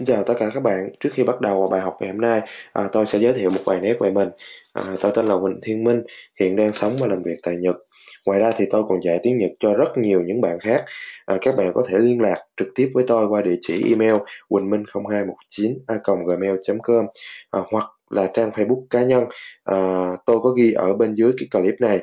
Xin chào tất cả các bạn. Trước khi bắt đầu bài học ngày hôm nay, à, tôi sẽ giới thiệu một vài nét về mình. À, tôi tên là Huỳnh Thiên Minh, hiện đang sống và làm việc tại Nhật. Ngoài ra thì tôi còn dạy tiếng Nhật cho rất nhiều những bạn khác. À, các bạn có thể liên lạc trực tiếp với tôi qua địa chỉ email huỳnh minh 0219 gmail com à, hoặc là trang Facebook cá nhân. À, tôi có ghi ở bên dưới cái clip này.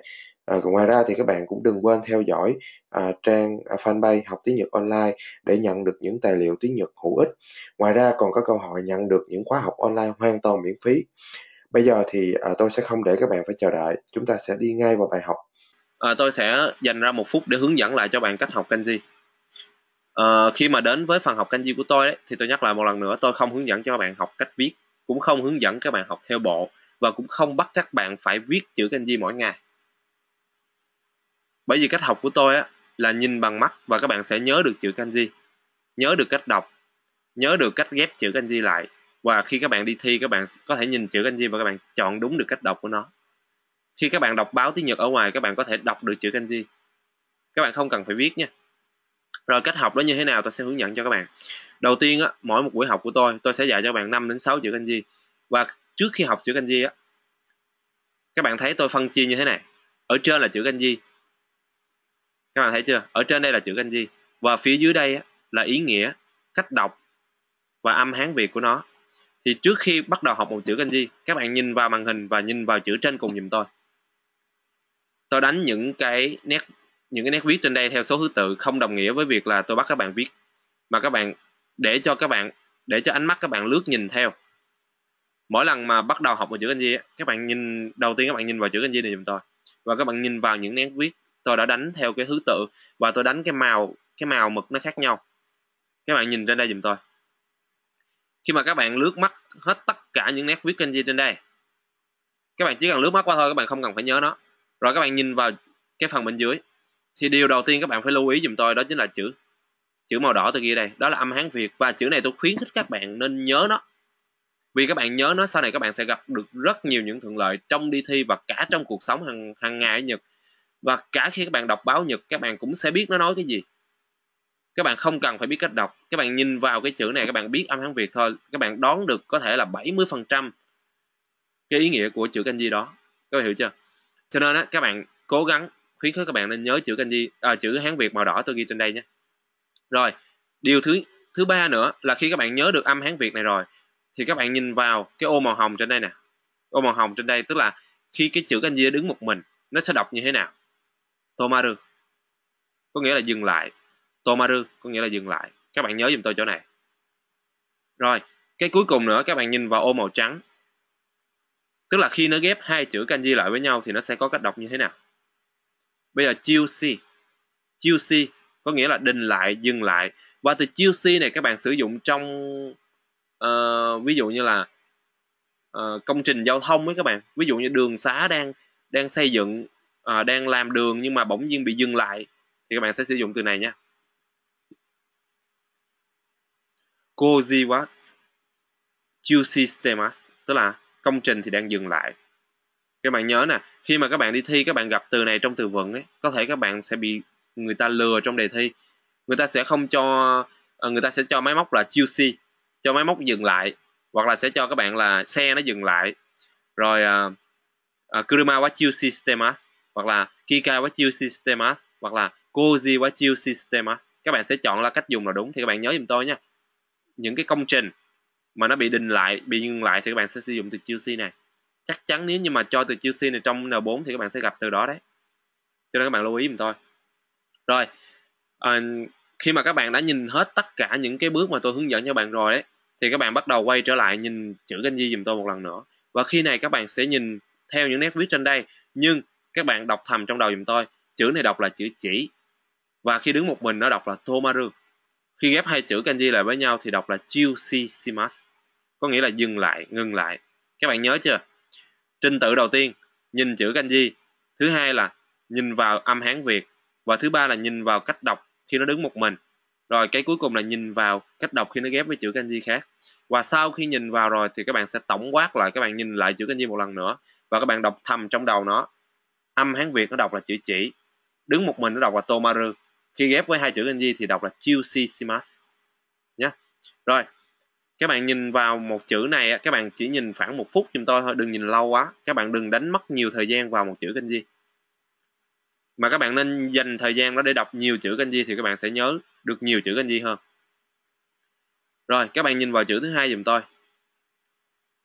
À, còn ngoài ra thì các bạn cũng đừng quên theo dõi à, trang à, fanpage học tiếng Nhật online để nhận được những tài liệu tiếng Nhật hữu ích. Ngoài ra còn có cơ hội nhận được những khóa học online hoàn toàn miễn phí. Bây giờ thì à, tôi sẽ không để các bạn phải chờ đợi, chúng ta sẽ đi ngay vào bài học. À, tôi sẽ dành ra một phút để hướng dẫn lại cho bạn cách học kanji. À, khi mà đến với phần học kanji của tôi ấy, thì tôi nhắc lại một lần nữa tôi không hướng dẫn cho các bạn học cách viết, cũng không hướng dẫn các bạn học theo bộ và cũng không bắt các bạn phải viết chữ kanji mỗi ngày bởi vì cách học của tôi á, là nhìn bằng mắt và các bạn sẽ nhớ được chữ kanji, nhớ được cách đọc, nhớ được cách ghép chữ kanji lại. Và khi các bạn đi thi, các bạn có thể nhìn chữ kanji và các bạn chọn đúng được cách đọc của nó. Khi các bạn đọc báo tiếng Nhật ở ngoài, các bạn có thể đọc được chữ kanji. Các bạn không cần phải viết nha. Rồi cách học đó như thế nào, tôi sẽ hướng dẫn cho các bạn. Đầu tiên á, mỗi một buổi học của tôi tôi sẽ dạy cho các bạn 5 đến 6 chữ kanji. Và trước khi học chữ kanji á, các bạn thấy tôi phân chia như thế này. Ở trên là chữ kanji các bạn thấy chưa? Ở trên đây là chữ kanji. Và phía dưới đây là ý nghĩa, cách đọc và âm hán việt của nó. Thì trước khi bắt đầu học một chữ kanji, các bạn nhìn vào màn hình và nhìn vào chữ trên cùng giùm tôi. Tôi đánh những cái nét, những cái nét viết trên đây theo số thứ tự, không đồng nghĩa với việc là tôi bắt các bạn viết, mà các bạn để cho các bạn, để cho ánh mắt các bạn lướt nhìn theo. Mỗi lần mà bắt đầu học một chữ kanji các bạn nhìn, đầu tiên các bạn nhìn vào chữ kanji này giùm tôi. Và các bạn nhìn vào những nét viết tôi đã đánh theo cái thứ tự và tôi đánh cái màu cái màu mực nó khác nhau. Các bạn nhìn trên đây dùm tôi. Khi mà các bạn lướt mắt hết tất cả những nét viết kanji trên đây, các bạn chỉ cần lướt mắt qua thôi, các bạn không cần phải nhớ nó. Rồi các bạn nhìn vào cái phần bên dưới. Thì điều đầu tiên các bạn phải lưu ý dùm tôi đó chính là chữ chữ màu đỏ tôi ghi đây. Đó là âm hán việt và chữ này tôi khuyến khích các bạn nên nhớ nó. Vì các bạn nhớ nó, sau này các bạn sẽ gặp được rất nhiều những thuận lợi trong đi thi và cả trong cuộc sống hàng hàng ngày ở nhật và cả khi các bạn đọc báo Nhật các bạn cũng sẽ biết nó nói cái gì. Các bạn không cần phải biết cách đọc. Các bạn nhìn vào cái chữ này các bạn biết âm Hán Việt thôi. Các bạn đoán được có thể là 70% cái ý nghĩa của chữ kanji đó. Các bạn hiểu chưa? Cho nên á các bạn cố gắng khuyến khích các bạn nên nhớ chữ kanji à, chữ Hán Việt màu đỏ tôi ghi trên đây nhé. Rồi điều thứ thứ ba nữa là khi các bạn nhớ được âm Hán Việt này rồi thì các bạn nhìn vào cái ô màu hồng trên đây nè. Ô màu hồng trên đây tức là khi cái chữ kanji đứng một mình nó sẽ đọc như thế nào? Tomaru. Có nghĩa là dừng lại. Tomaru có nghĩa là dừng lại. Các bạn nhớ giùm tôi chỗ này. Rồi cái cuối cùng nữa các bạn nhìn vào ô màu trắng. Tức là khi nó ghép hai chữ kanji lại với nhau thì nó sẽ có cách đọc như thế nào? Bây giờ chiusi chiusi có nghĩa là đình lại dừng lại. Và từ chiusi này các bạn sử dụng trong uh, ví dụ như là uh, công trình giao thông ấy các bạn. Ví dụ như đường xá đang đang xây dựng à, đang làm đường nhưng mà bỗng nhiên bị dừng lại thì các bạn sẽ sử dụng từ này nha Kojiwa Systemas tức là công trình thì đang dừng lại. Các bạn nhớ nè khi mà các bạn đi thi các bạn gặp từ này trong từ vựng ấy có thể các bạn sẽ bị người ta lừa trong đề thi. Người ta sẽ không cho à, người ta sẽ cho máy móc là QC cho máy móc dừng lại hoặc là sẽ cho các bạn là xe nó dừng lại. Rồi à, à, uh, uh, kuruma wa QC stemas hoặc là Kika Wachiu Systemas hoặc là Koji Wachiu Systemas các bạn sẽ chọn là cách dùng là đúng thì các bạn nhớ giùm tôi nha. Những cái công trình mà nó bị đình lại bị ngừng lại thì các bạn sẽ sử dụng từ chiêu si này. Chắc chắn nếu như mà cho từ chiêu si này trong N4 thì các bạn sẽ gặp từ đó đấy. Cho nên các bạn lưu ý giùm tôi. Rồi à, khi mà các bạn đã nhìn hết tất cả những cái bước mà tôi hướng dẫn cho bạn rồi đấy thì các bạn bắt đầu quay trở lại nhìn chữ kanji giùm tôi một lần nữa. Và khi này các bạn sẽ nhìn theo những nét viết trên đây nhưng các bạn đọc thầm trong đầu giùm tôi. Chữ này đọc là chữ chỉ. Và khi đứng một mình, nó đọc là tomaru khi ghép hai chữ kanji lại với nhau thì đọc là chiushishimas có nghĩa là dừng lại, ngừng lại. Các bạn nhớ chưa? Trình tự đầu tiên, nhìn chữ kanji. Thứ hai là nhìn vào âm hán việt. Và thứ ba là nhìn vào cách đọc khi nó đứng một mình. Rồi cái cuối cùng là nhìn vào cách đọc khi nó ghép với chữ kanji khác. Và sau khi nhìn vào rồi thì các bạn sẽ tổng quát lại. Các bạn nhìn lại chữ kanji một lần nữa. Và các bạn đọc thầm trong đầu nó âm hán việt nó đọc là chữ chỉ. Đứng một mình nó đọc là tomaru. Khi ghép với hai chữ kanji thì đọc là chiushi nhé rồi, các bạn nhìn vào một chữ này các bạn chỉ nhìn khoảng một phút giùm tôi thôi, đừng nhìn lâu quá. Các bạn đừng đánh mất nhiều thời gian vào một chữ kanji mà các bạn nên dành thời gian đó để đọc nhiều chữ kanji thì các bạn sẽ nhớ được nhiều chữ kanji hơn. Rồi, các bạn nhìn vào chữ thứ hai giùm tôi.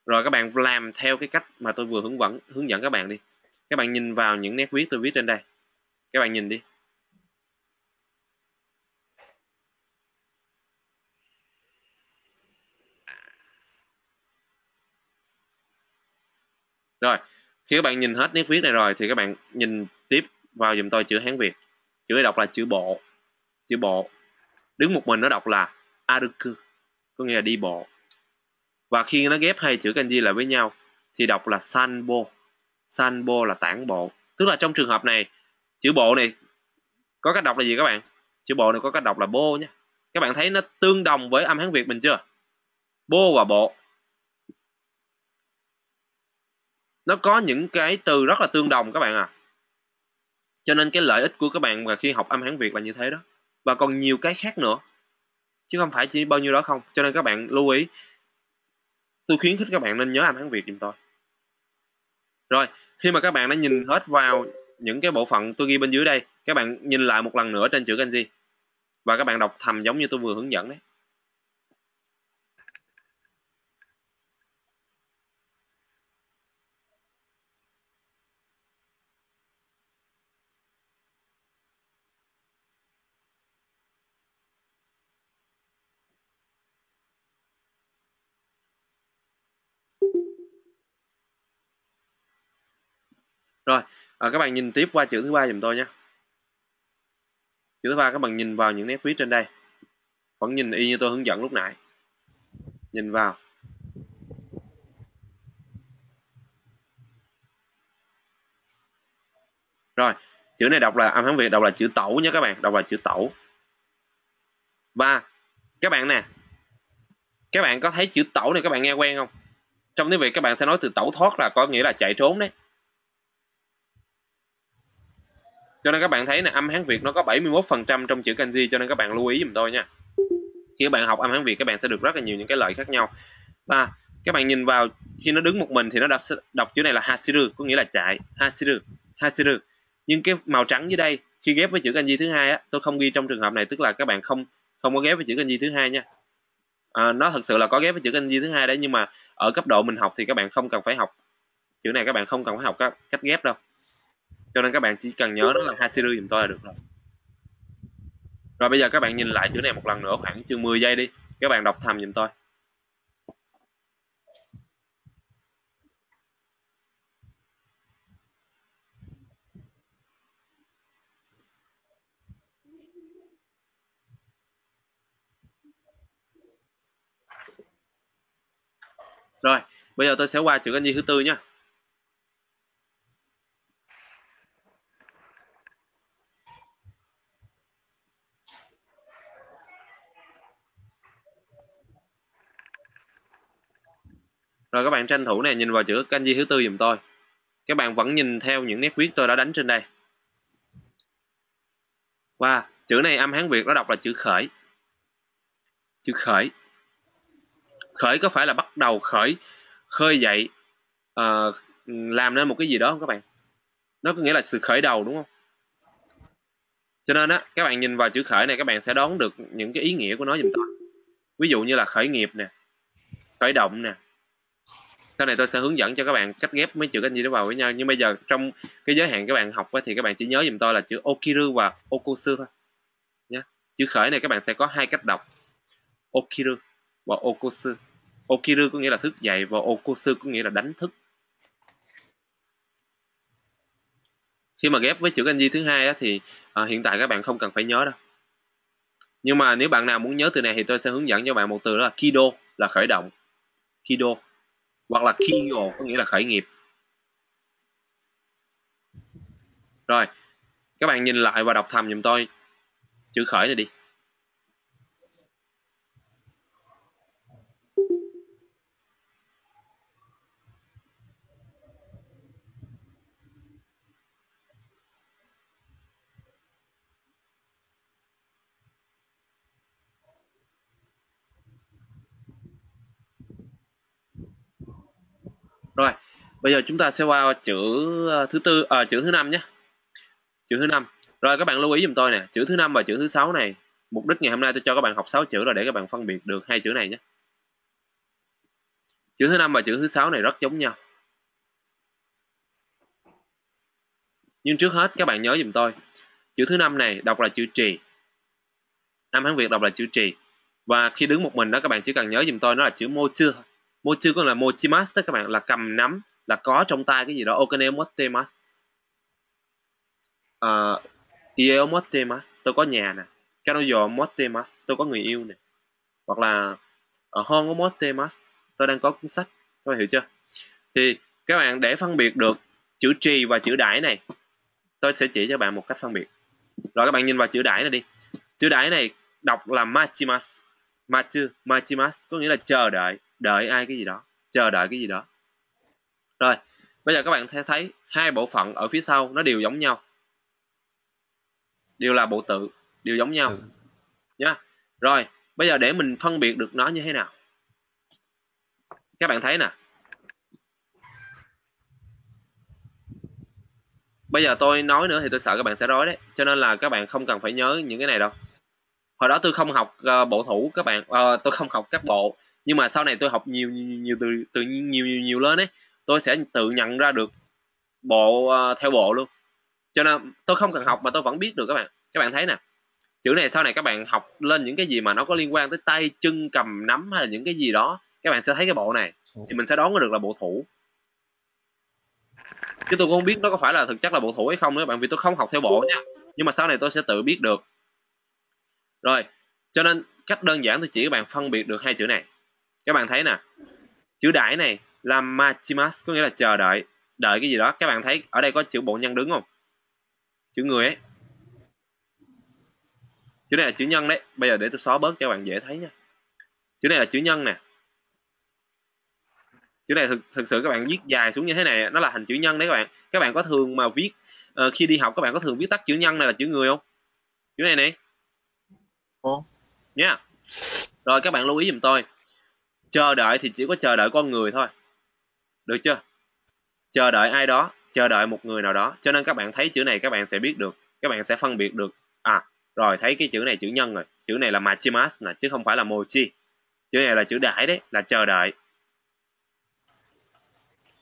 Rồi, các bạn làm theo cái cách mà tôi vừa hướng dẫn hướng dẫn các bạn đi các bạn nhìn vào những nét viết tôi viết trên đây. Các bạn nhìn đi. Rồi, khi các bạn nhìn hết nét viết này rồi thì các bạn nhìn tiếp vào dùm tôi chữ hán việt. Chữ này đọc là chữ bộ. Chữ bộ. Đứng một mình nó đọc là aruku có nghĩa là đi bộ. Và khi nó ghép hai chữ kanji lại với nhau thì đọc là sanbo sanbo là tản bộ. Tức là trong trường hợp này, chữ bộ này có cách đọc là gì các bạn? Chữ bộ này có cách đọc là bô nhé. Các bạn thấy nó tương đồng với âm hán việt mình chưa? Bô và bộ. Nó có những cái từ rất là tương đồng các bạn à. Cho nên cái lợi ích của các bạn mà khi học âm hán việt là như thế đó. Và còn nhiều cái khác nữa. Chứ không phải chỉ bao nhiêu đó không. Cho nên các bạn lưu ý. Tôi khuyến khích các bạn nên nhớ âm hán việt giùm tôi rồi, khi mà các bạn đã nhìn hết vào những cái bộ phận tôi ghi bên dưới đây, các bạn nhìn lại một lần nữa trên chữ kanji và các bạn đọc thầm giống như tôi vừa hướng dẫn đấy rồi à, các bạn nhìn tiếp qua chữ thứ ba giùm tôi nhé. Chữ thứ ba các bạn nhìn vào những nét viết trên đây. Vẫn nhìn y như tôi hướng dẫn lúc nãy. Nhìn vào. Rồi chữ này đọc là à, âm hán việt đọc là chữ tẩu nhé các bạn đọc là chữ tẩu. Và các bạn nè các bạn có thấy chữ tẩu này các bạn nghe quen không? Trong tiếng việt các bạn sẽ nói từ tẩu thoát là có nghĩa là chạy trốn đấy. Cho nên các bạn thấy là âm hán Việt nó có 71% trong chữ kanji cho nên các bạn lưu ý giùm tôi nha. Khi các bạn học âm hán Việt các bạn sẽ được rất là nhiều những cái lợi khác nhau. Và các bạn nhìn vào khi nó đứng một mình thì nó đọc, đọc chữ này là hasiru có nghĩa là chạy. Hasiru hasiru. Nhưng cái màu trắng dưới đây khi ghép với chữ kanji thứ hai á tôi không ghi trong trường hợp này tức là các bạn không không có ghép với chữ kanji thứ hai nha. À, nó thực sự là có ghép với chữ kanji thứ hai đấy nhưng mà ở cấp độ mình học thì các bạn không cần phải học chữ này các bạn không cần phải học các cách ghép đâu cho nên các bạn chỉ cần nhớ nó là hai series dùm tôi là được rồi. Rồi bây giờ các bạn nhìn lại chữ này một lần nữa khoảng chừng 10 giây đi. Các bạn đọc thầm dùm tôi. Rồi, bây giờ tôi sẽ qua chữ kanji thứ tư nhé. Rồi các bạn tranh thủ này nhìn vào chữ kanji thứ tư dùm tôi. Các bạn vẫn nhìn theo những nét viết tôi đã đánh trên đây. Và chữ này âm Hán Việt nó đọc là chữ khởi. Chữ khởi. Khởi có phải là bắt đầu khởi, khơi dậy, uh, làm nên một cái gì đó không các bạn? Nó có nghĩa là sự khởi đầu đúng không? Cho nên á, các bạn nhìn vào chữ khởi này các bạn sẽ đón được những cái ý nghĩa của nó dùm tôi. Ví dụ như là khởi nghiệp nè, khởi động nè, sau này tôi sẽ hướng dẫn cho các bạn cách ghép mấy chữ kanji đó vào với nhau. Nhưng bây giờ trong cái giới hạn các bạn học thì các bạn chỉ nhớ dùm tôi là chữ okiru và okosu thôi. Nhé chữ khởi này các bạn sẽ có hai cách đọc. Okiru và okosu okiru có nghĩa là thức dậy và okosu có nghĩa là đánh thức. Khi mà ghép với chữ kanji thứ hai á, thì à, hiện tại các bạn không cần phải nhớ đâu. Nhưng mà nếu bạn nào muốn nhớ từ này thì tôi sẽ hướng dẫn cho bạn một từ đó là kido là khởi động. Kido hoặc là Kigo có nghĩa là khởi nghiệp. Rồi, các bạn nhìn lại và đọc thầm giùm tôi. Chữ khởi này đi. Rồi, bây giờ chúng ta sẽ qua chữ ờ, thứ tư à, chữ thứ năm nhé. Chữ thứ năm. Rồi các bạn lưu ý giùm tôi nè. Chữ thứ năm và chữ thứ sáu này mục đích ngày hôm nay tôi cho các bạn học 6 chữ rồi để các bạn phân biệt được hai chữ này nhé. Chữ thứ năm và chữ thứ sáu này rất giống nhau. Nhưng trước hết các bạn nhớ giùm tôi chữ thứ năm này đọc là chữ trì. Nam Hán Việt đọc là chữ trì. Và khi đứng một mình đó các bạn chỉ cần nhớ giùm tôi nó là chữ mô chưa thôi chưa có là mochimas đó các bạn là cầm nắm là có trong tay cái gì đó. Okane motemas uh, Ieo motemas tôi có nhà nè. Kanoyo motemas tôi có người yêu nè. Hoặc là ở ờ, Hongo motemas tôi đang có cuốn sách. Các bạn hiểu chưa? Thì các bạn để phân biệt được chữ trì và chữ đãi này tôi sẽ chỉ cho bạn một cách phân biệt. Rồi các bạn nhìn vào chữ đãi này đi. Chữ đãi này đọc là machimas machu machimas có nghĩa là chờ đợi đợi ai cái gì đó chờ đợi cái gì đó. Rồi bây giờ các bạn thấy thấy hai bộ phận ở phía sau nó đều giống nhau. Đều là bộ tự đều giống nhau. Ừ. nhá. Rồi bây giờ để mình phân biệt được nó như thế nào. Các bạn thấy nè. Bây giờ tôi nói nữa thì tôi sợ các bạn sẽ rối đấy cho nên là các bạn không cần phải nhớ những cái này đâu. Hồi đó tôi không học uh, bộ thủ các bạn uh, tôi không học các bộ nhưng mà sau này tôi học nhiều nhiều, nhiều từ tự nhiên nhiều nhiều nhiều lên ấy tôi sẽ tự nhận ra được bộ uh, theo bộ luôn. Cho nên tôi không cần học mà tôi vẫn biết được các bạn. Các bạn thấy nè chữ này sau này các bạn học lên những cái gì mà nó có liên quan tới tay chân cầm nắm hay là những cái gì đó các bạn sẽ thấy cái bộ này. Thì mình sẽ đoán được là bộ thủ. Chứ tôi cũng không biết nó có phải là thực chất là bộ thủ hay không nữa bạn vì tôi không học theo bộ nha. Nhưng mà sau này tôi sẽ tự biết được. Rồi cho nên cách đơn giản tôi chỉ các bạn phân biệt được hai chữ này các bạn thấy nè chữ đãi này là machimas có nghĩa là chờ đợi. Đợi cái gì đó. Các bạn thấy ở đây có chữ bộ nhân đứng không? Chữ người ấy. Chữ này là chữ nhân đấy. Bây giờ để tôi xóa bớt cho các bạn dễ thấy nha. Chữ này là chữ nhân nè. Chữ này thực, thực sự các bạn viết dài xuống như thế này nó là thành chữ nhân đấy các bạn. Các bạn có thường mà viết uh, khi đi học các bạn có thường viết tắt chữ nhân này là chữ người không? Chữ này này Ồ. nha. Yeah. rồi các bạn lưu ý giùm tôi chờ đợi thì chỉ có chờ đợi con người thôi. Được chưa? Chờ đợi ai đó, chờ đợi một người nào đó. Cho nên các bạn thấy chữ này các bạn sẽ biết được, các bạn sẽ phân biệt được. À rồi, thấy cái chữ này chữ nhân rồi. Chữ này là machimas nè, chứ không phải là mochi. Chữ này là chữ đãi đấy, là chờ đợi.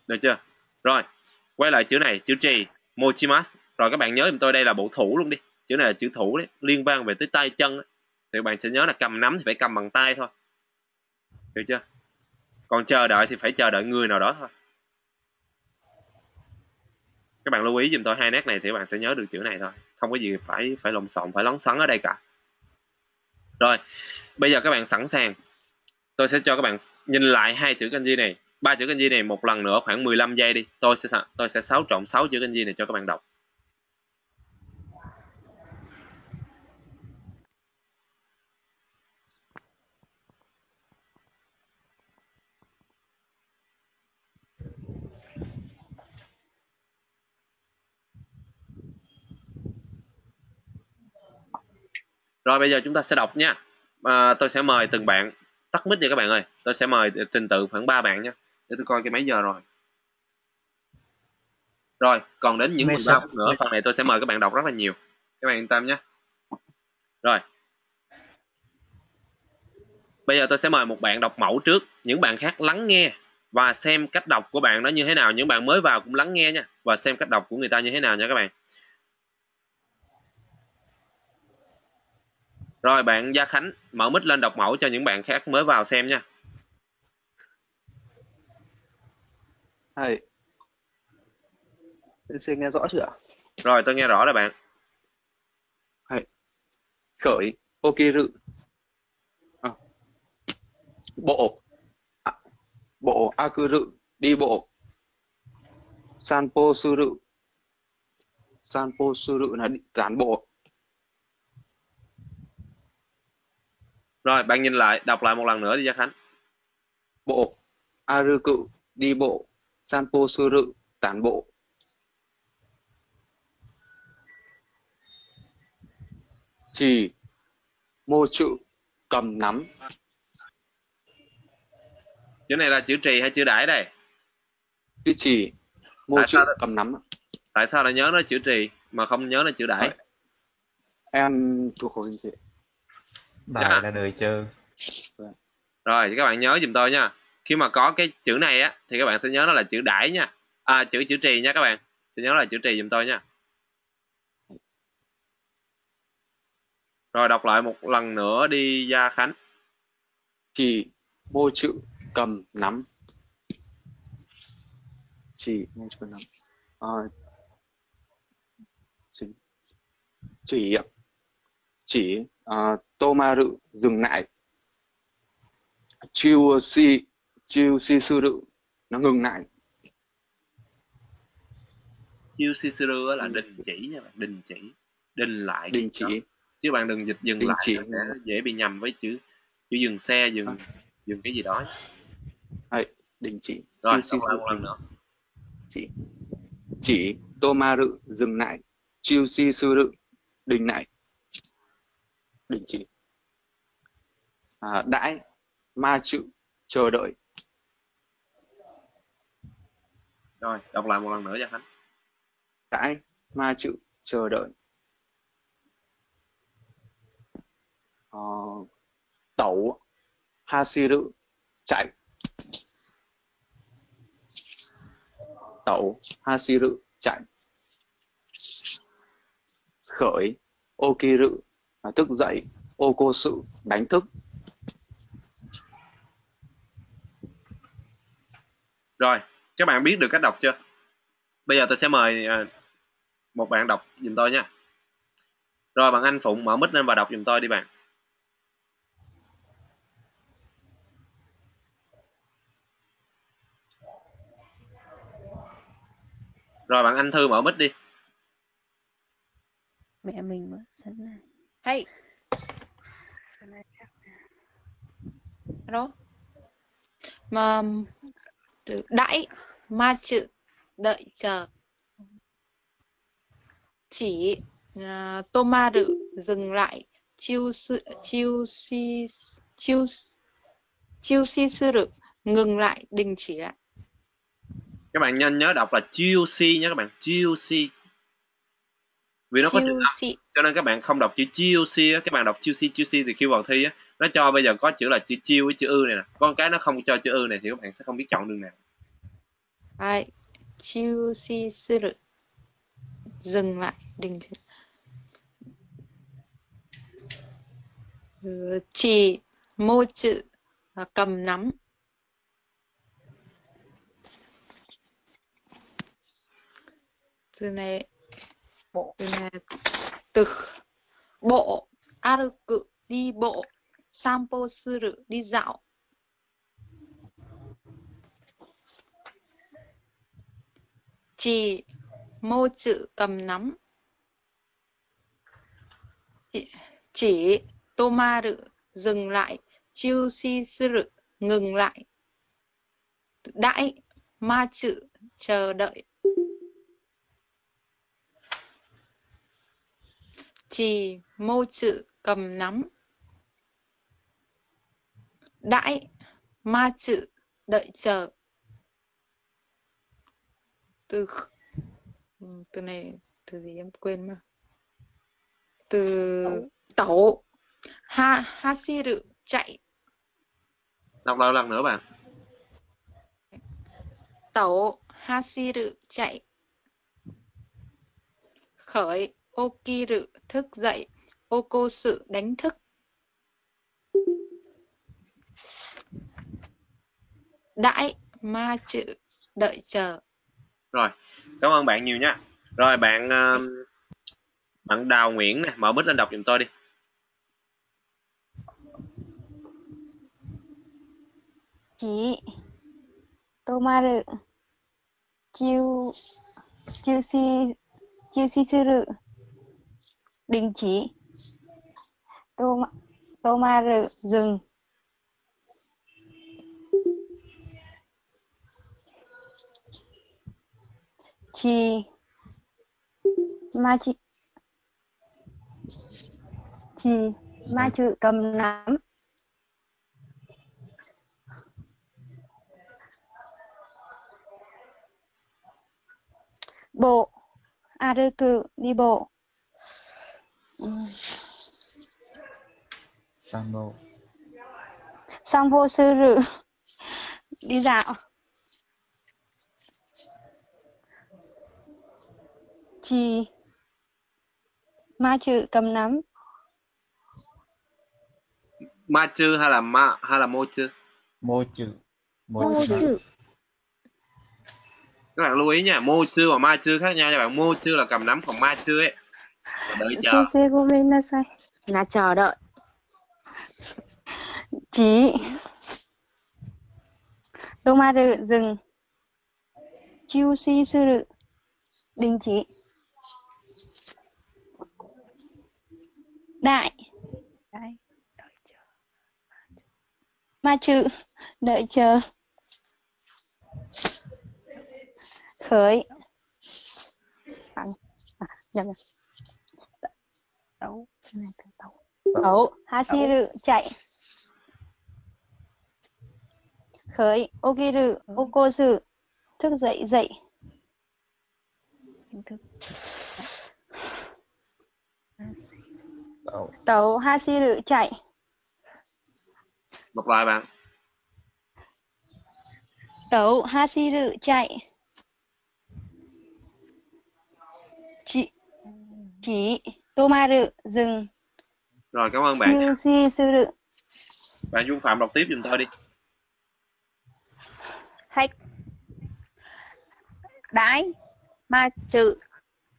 Được chưa? Rồi, quay lại chữ này, chữ trì mochimas rồi các bạn nhớ giùm tôi đây là bộ thủ luôn đi. Chữ này là chữ thủ đấy, liên quan về tới tay chân ấy. thì các bạn sẽ nhớ là cầm nắm thì phải cầm bằng tay thôi được chưa? Còn chờ đợi thì phải chờ đợi người nào đó thôi. Các bạn lưu ý giùm tôi hai nét này thì các bạn sẽ nhớ được chữ này thôi. Không có gì phải phải lộn xộn, phải lóng xoắn ở đây cả. Rồi, bây giờ các bạn sẵn sàng. Tôi sẽ cho các bạn nhìn lại hai chữ kanji này. Ba chữ kanji này một lần nữa khoảng 15 giây đi. Tôi sẽ tôi sẽ xáo trộn 6 chữ kanji này cho các bạn đọc. Rồi bây giờ chúng ta sẽ đọc nha. À, tôi sẽ mời từng bạn. Tắt mic đi các bạn ơi. Tôi sẽ mời trình tự khoảng 3 bạn nha. Để tôi coi cái mấy giờ rồi. Rồi còn đến những 13 phút nữa phần này tôi sẽ mời các bạn đọc rất là nhiều. Các bạn yên tâm nhé. Rồi. Bây giờ tôi sẽ mời một bạn đọc mẫu trước. Những bạn khác lắng nghe và xem cách đọc của bạn nó như thế nào. Những bạn mới vào cũng lắng nghe nha và xem cách đọc của người ta như thế nào nha các bạn Rồi bạn Gia Khánh mở mic lên đọc mẫu cho những bạn khác mới vào xem nha. Hay. Xin nghe rõ chưa? Rồi tôi nghe rõ rồi bạn. Hay. Khởi Okiru. À. Bộ. À. Bộ Akuru đi bộ. Sanpo Suru. Sanpo Suru là tán bộ. Rồi, bạn nhìn lại, đọc lại một lần nữa đi Gia Khánh. Bộ, Aruku, đi bộ, Sanpo Suru, tản bộ. Chỉ, mô trụ, cầm nắm. Chữ này là chữ trì hay chữ đãi đây? chữ trì mô Tại chữ sao cầm nắm tại sao lại nhớ nó chữ trì mà không nhớ nó chữ đãi em thuộc khẩu hình gì Dạ. Đại là đời chơi. rồi thì các bạn nhớ giùm tôi nha. Khi mà có cái chữ này á thì các bạn sẽ nhớ nó là chữ đãi nha. À chữ chữ trì nha các bạn. Sẽ nhớ là chữ trì giùm tôi nha. Rồi đọc lại một lần nữa đi gia khánh. Chỉ mô chữ cầm nắm. Chỉ mô chữ cầm nắm. Ờ, chỉ chỉ. Chỉ uh, tomaru dừng lại. Si sư rự nó ngừng lại. Chiêu sisuru á là đình chỉ nha bạn đình chỉ đình lại đình Đó. chỉ. chứ bạn đừng dịch dừng Đình lại chỉ. sẽ dễ bị nhầm với chữ chữ dừng xe dừng dừng cái gì đó. Hay, đình chỉ. Rồi lại một lần nữa. Chỉ. Chỉ tomaru dừng lại. Sư rự đình lại đình chỉ. À, đãi ma chữ chờ đợi. Rồi đọc lại một lần nữa gia khánh. Đãi ma chữ chờ đợi. Ờ, tẩu hasiru chạy. Tẩu hasiru chạy. Khởi okiru thức dậy okosu đánh thức. Rồi các bạn biết được cách đọc chưa? Bây giờ tôi sẽ mời à, một bạn đọc giùm tôi nha. Rồi bạn anh phụng mở mic lên và đọc giùm tôi đi bạn. Rồi bạn anh thư mở mic đi. Mẹ mình mở sẵn này hay mà um, từ đãi ma chữ đợi chờ. Chỉ à, uh, tomaru dừng lại. Chiêu sư chiêu si chiêu chiêu si suru ngừng lại đình chỉ lại. Các bạn nhanh nhớ đọc là juicy nhé các bạn. Juicy vì nó có chữ âm cho nên các bạn không đọc chữ chiêu si á. Các bạn đọc chiêu si chiêu si thì khi vào thi á nó cho bây giờ có chữ là chữ chiêu với chữ ư này nè. Con cái nó không cho chữ ư này thì các bạn sẽ không biết chọn đường nào. Hai, chiêu si sư dừng lại đừng ờ, chỉ mô chữ ờ, cầm nắm. Từ này bộ. Từ từ bộ aruku đi bộ sampo suru đi dạo. Chỉ mô chữ cầm nắm. Chỉ, chỉ tomaru dừng lại. Chiu si suru ngừng lại. Đãi ma chữ chờ đợi. Chỉ mô chữ cầm nắm. Đãi ma chữ đợi chờ. Từ ừ, từ này từ gì em quên mà. Từ tẩu. Ha hasiru chạy. Đọc lại lần nữa bạn. Tẩu hasiru chạy. Khởi Okiru thức dậy, ô cô sự đánh thức. Đãi ma chữ đợi chờ. Rồi, cảm ơn bạn nhiều nha. Rồi bạn um, bạn Đào Nguyễn nè, mở mic lên đọc giùm tôi đi. Chị Tomaru Chiu Chiu si Chiu si sư suru đình chỉ tô tô ma rự dừng. Chi ma chi chi ma chữ cầm nắm. Bộ a à, cự đi bộ. Ừm, Sambo. Sambo suru đi dạo. Chì. Ma chữ cầm nắm. Ma chư hay là ma hay là mô chư Mô chữ. Mô Mô chữ. chữ. Các bạn lưu ý nha mô chư và ma chư khác nhau nha bạn. Mô chư là cầm nắm còn ma chư ấy đợi chờ. Sensei vô bên là sai. Là chờ đợi. Chỉ Tomaru dừng. Chushi suru đình chỉ. Đại. Đấy đợi chờ. Ma chữ. Đợi chờ. Khởi. À, à, nhầm nhầm đấu cái này từ đấu tẩu hasiru chạy. Khởi. Okiru okosu. Thức dậy dậy. Thức. Tẩu hasiru chạy. Đọc lại bạn. Tẩu hasiru chạy. Chỉ chỉ tomaru dừng. Rồi cảm ơn bạn. Suru bạn Dung Phạm đọc tiếp giùm tôi đi. Hay. Đái ma chữ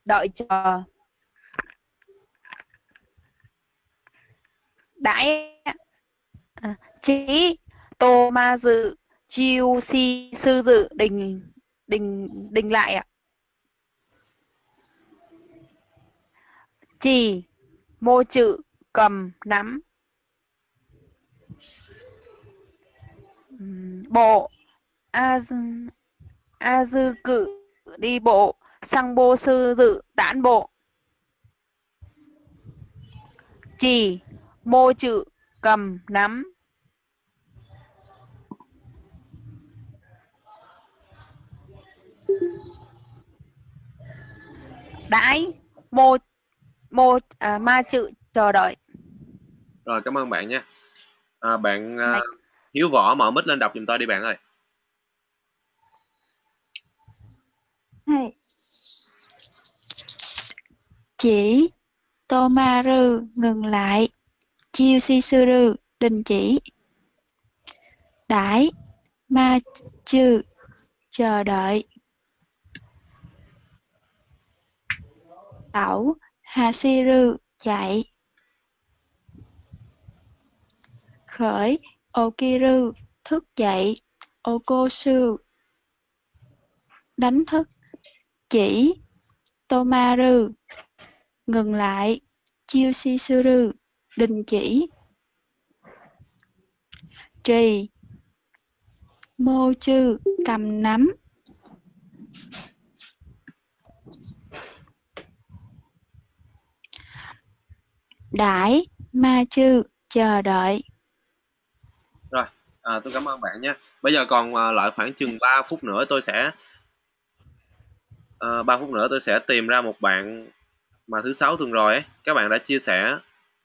đợi chờ. Đãi à, chí tô ma dự chiêu si sư dự đình đình đình lại ạ chỉ mô chữ, cầm, nắm. Bộ, a dư- a dư cự, đi bộ, sang bô sư dự tản bộ. Chỉ mô chữ, cầm, nắm. Đãi, mô mô à, ma chữ chờ đợi. Rồi cảm ơn bạn nha à, bạn à, Này. Hiếu Võ mở mic lên đọc giùm tôi đi bạn ơi. Hay. chỉ Tomaru ngừng lại. Chiusisuru đình chỉ. Đãi ma chư chờ đợi. Tẩu Hasiru chạy. Khởi Okiru thức dậy. Okosu đánh thức. Chỉ Tomaru ngừng lại. Chiusisuru đình chỉ. Trì Mochu, chư cầm nắm. Đãi ma chư chờ đợi. À, tôi cảm ơn bạn nha. Bây giờ còn à, lại khoảng chừng 3 phút nữa tôi sẽ à, 3 phút nữa tôi sẽ tìm ra một bạn mà thứ sáu tuần rồi ấy. Các bạn đã chia sẻ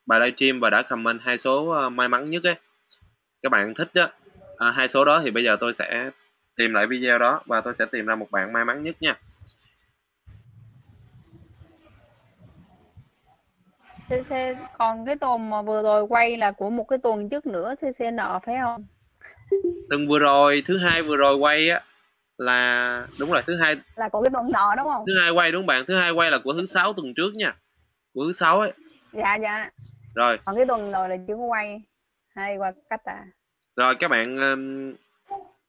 bài livestream và đã comment hai số à, may mắn nhất ấy. Các bạn thích đó à, hai số đó thì bây giờ tôi sẽ tìm lại video đó và tôi sẽ tìm ra một bạn may mắn nhất nha. CC còn cái tuần mà vừa rồi quay là của một cái tuần trước nữa CC nợ phải không? tuần vừa rồi thứ hai vừa rồi quay á là đúng rồi thứ hai Là của cái tuần nợ đúng không? thứ hai quay đúng bạn thứ hai quay là của thứ sáu tuần trước nha của thứ sáu ấy Dạ dạ. rồi Còn cái tuần rồi là chưa có quay. Hay qua cách à. rồi các bạn um,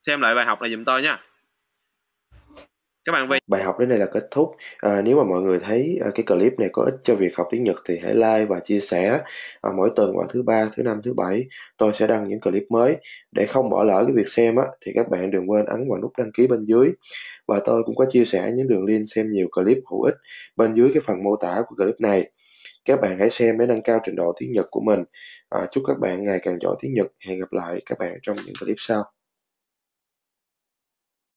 xem lại bài học này giùm tôi nha các bạn về Bài học đến đây là kết thúc. À, nếu mà mọi người thấy à, cái clip này có ích cho việc học tiếng Nhật thì hãy like và chia sẻ. À, mỗi tuần vào thứ ba, thứ năm, thứ bảy tôi sẽ đăng những clip mới. Để không bỏ lỡ cái việc xem á, thì các bạn đừng quên ấn vào nút đăng ký bên dưới. Và tôi cũng có chia sẻ những đường link xem nhiều clip hữu ích bên dưới cái phần mô tả của clip này. Các bạn hãy xem để nâng cao trình độ tiếng Nhật của mình. À, chúc các bạn ngày càng giỏi tiếng Nhật. Hẹn gặp lại các bạn trong những clip sau.